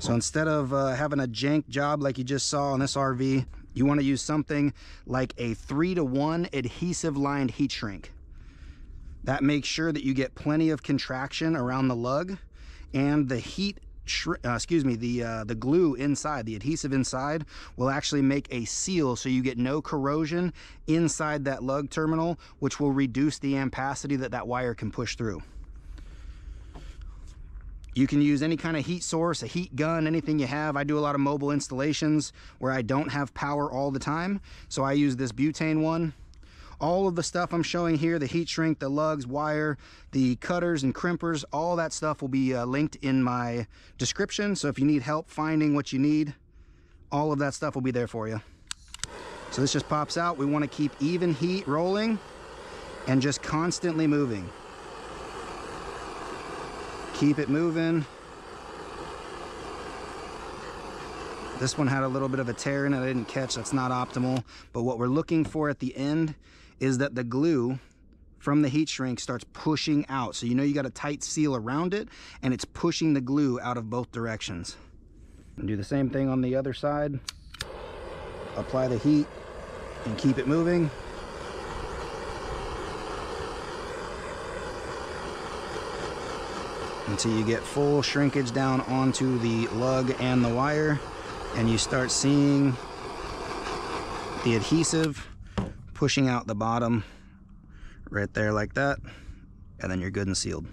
So instead of uh, having a jank job like you just saw on this RV, you want to use something like a three to one adhesive lined heat shrink. That makes sure that you get plenty of contraction around the lug and the heat uh, excuse me, the uh, the glue inside, the adhesive inside, will actually make a seal so you get no corrosion inside that lug terminal, which will reduce the ampacity that that wire can push through. You can use any kind of heat source, a heat gun, anything you have. I do a lot of mobile installations where I don't have power all the time. So I use this butane one. All of the stuff I'm showing here, the heat shrink, the lugs, wire, the cutters and crimpers, all that stuff will be uh, linked in my description. So if you need help finding what you need, all of that stuff will be there for you. So this just pops out. We want to keep even heat rolling and just constantly moving. Keep it moving. This one had a little bit of a tear in it I didn't catch. That's not optimal. But what we're looking for at the end is that the glue from the heat shrink starts pushing out. So you know you got a tight seal around it and it's pushing the glue out of both directions. And do the same thing on the other side. Apply the heat and keep it moving. Until you get full shrinkage down onto the lug and the wire and you start seeing the adhesive pushing out the bottom right there like that and then you're good and sealed